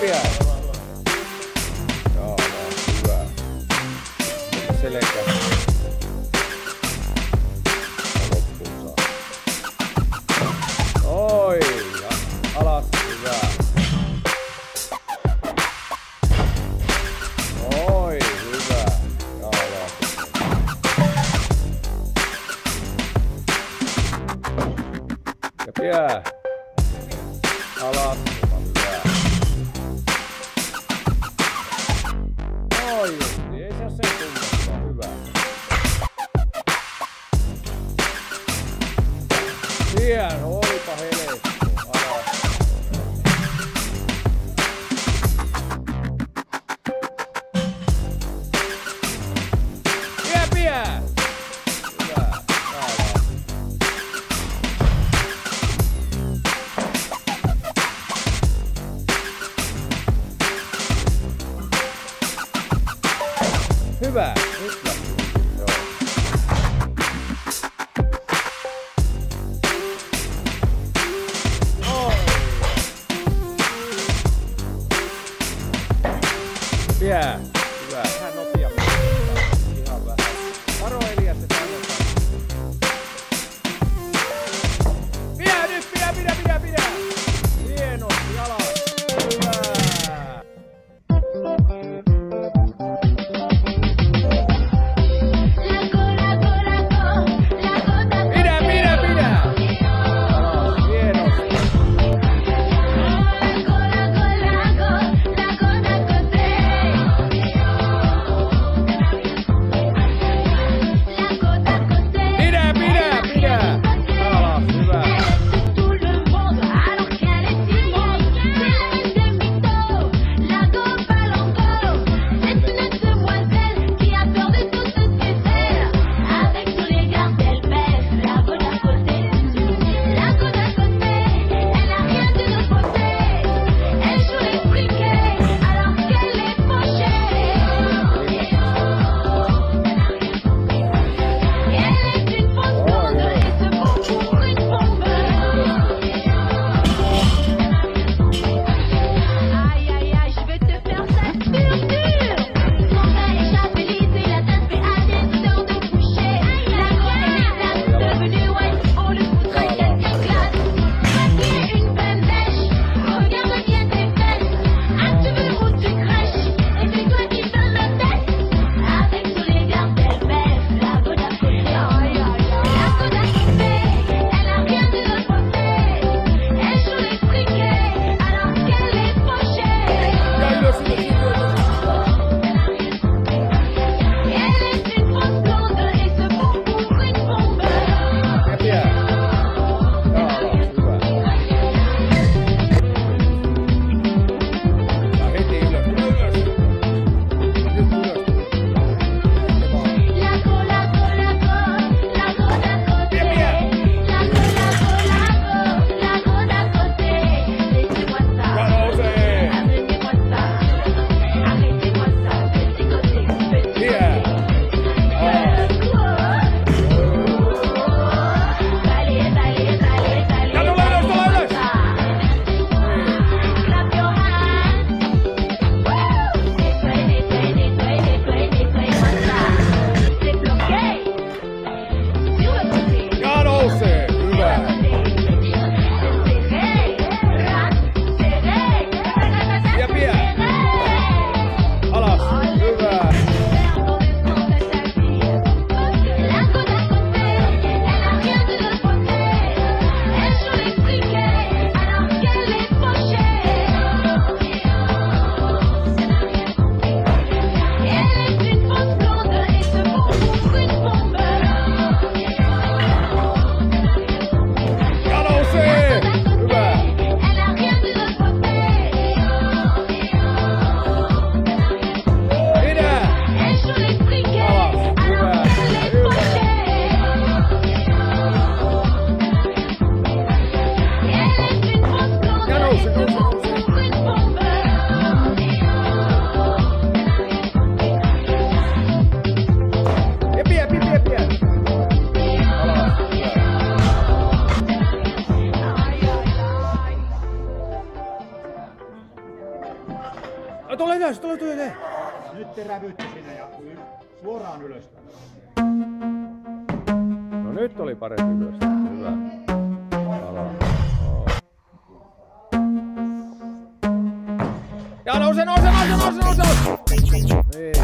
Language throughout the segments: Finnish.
Molempia. Joo, no, hyvä. Selkä. Oi, ja alas, hyvä. Oi, hyvä. Ja alas. Ja pää. Hyvä! Nyt Joo. Oh. Yeah. Hyvä. Vähän nopeammin. Ihan vähän. Varoilla. Tule ylös, tule, tule ylös. Nyt te rävytte sinne ja suoraan ylös. No nyt oli parempi ylös. Hyvä. Não, não, Zenão, Zenão, Zenão, Zenão, Zenão.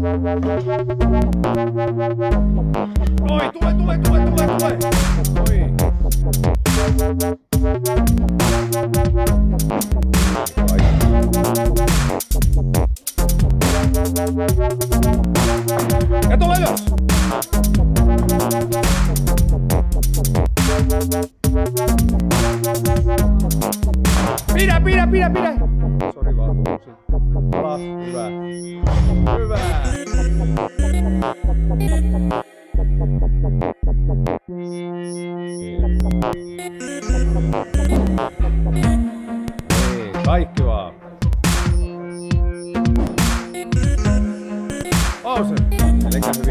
Oi, tule, tule, tule, tule, tule! Oi. Ja tule ylös! Pidä, pidä, pidä, pidä! Sori vaan, Hyvä. Hyvä. Niin, kaikki vaan. Awesome. Elikkä hyvin.